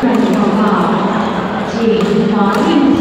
转调到，请回应。